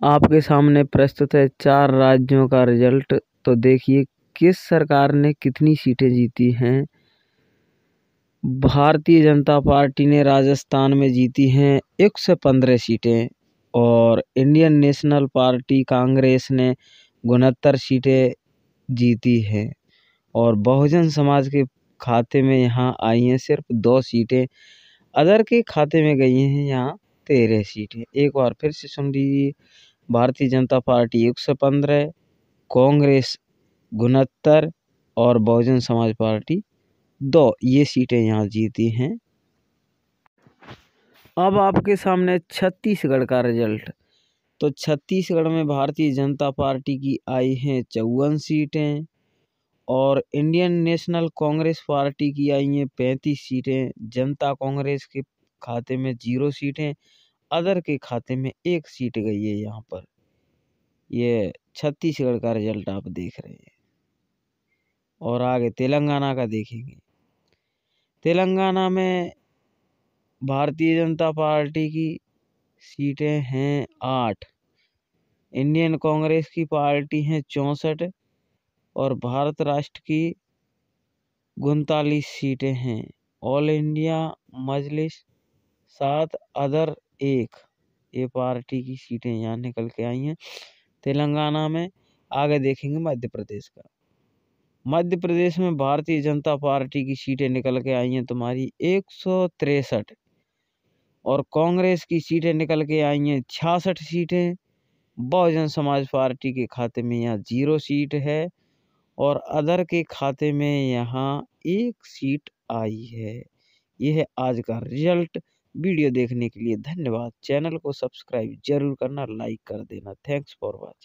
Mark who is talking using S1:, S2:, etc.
S1: आपके सामने प्रस्तुत है चार राज्यों का रिज़ल्ट। तो देखिए, किस सरकार ने कितनी सीटें जीती हैं? भारतीय जनता पार्टी ने राजस्थान में जीती हैं एक सौ पंद्रह सीटें और इंडियन नेशनल पार्टी कांग्रेस ने उनहत्तर सीटें जीती हैं। और बहुजन समाज के खाते में यहाँ आई हैं सिर्फ़ दो सीटें। अदर के खाते में गई हैं यहाँ तेरह सीटें। एक बार फिर से सुन लीजिए। भारतीय जनता पार्टी एक सौ पंद्रह, कांग्रेस उनहत्तर और बहुजन समाज पार्टी दो। ये सीटें यहाँ जीती हैं। अब आपके सामने छत्तीसगढ़ का रिज़ल्ट। तो छत्तीसगढ़ में भारतीय जनता पार्टी की आई हैं चौवन सीटें और इंडियन नेशनल कांग्रेस पार्टी की आई हैं पैंतीस सीटें। जनता कांग्रेस के खाते में ज़ीरो सीटें। अदर के खाते में एक सीट गई है यहाँ पर। ये छत्तीसगढ़ का रिज़ल्ट आप देख रहे हैं। और आगे तेलंगाना का देखेंगे। तेलंगाना में भारतीय जनता पार्टी की सीटें हैं आठ। इंडियन कांग्रेस की पार्टी हैं चौंसठ और भारत राष्ट्र की उनतालीस सीटें हैं। ऑल इंडिया मजलिस, सात अदर एक ये पार्टी की सीटें यहाँ निकल के आई हैं। तेलंगाना में आगे देखेंगे मध्य प्रदेश का। मध्य प्रदेश में भारतीय जनता पार्टी की सीटें निकल के आई हैं तुम्हारी एक सौ तिरसठ। और कांग्रेस की सीटें निकल के आई हैं छियासठ सीटें। बहुजन समाज पार्टी के खाते में यहाँ ज़ीरो सीट है और अदर के खाते में यहाँ एक सीट आई है। यह आज का रिज़ल्ट वीडियो देखने के लिए धन्यवाद। चैनल को सब्सक्राइब ज़रूर करना, लाइक कर देना। Thanks for watching.